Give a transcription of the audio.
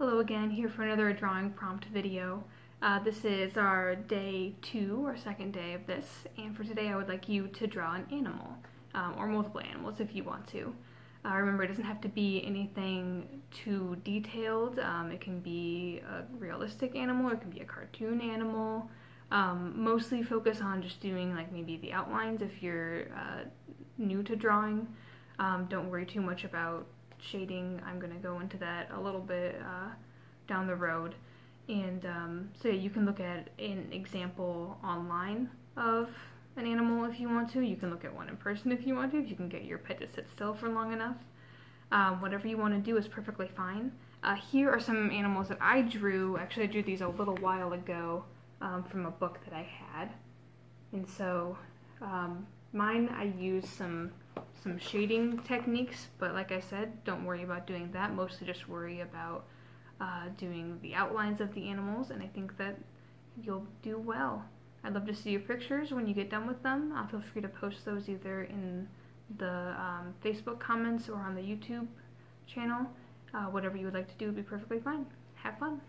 Hello again, here for another drawing prompt video. Uh, this is our day two, or second day of this, and for today I would like you to draw an animal, um, or multiple animals if you want to. Uh, remember, it doesn't have to be anything too detailed. Um, it can be a realistic animal, it can be a cartoon animal. Um, mostly focus on just doing like maybe the outlines if you're uh, new to drawing. Um, don't worry too much about shading. I'm going to go into that a little bit uh, down the road. And um, so you can look at an example online of an animal if you want to. You can look at one in person if you want to, if you can get your pet to sit still for long enough. Um, whatever you want to do is perfectly fine. Uh, here are some animals that I drew. Actually, I drew these a little while ago um, from a book that I had. And so um, mine, I used some some shading techniques, but like I said, don't worry about doing that. Mostly just worry about uh, doing the outlines of the animals, and I think that you'll do well. I'd love to see your pictures when you get done with them. Uh, feel free to post those either in the um, Facebook comments or on the YouTube channel. Uh, whatever you would like to do would be perfectly fine. Have fun.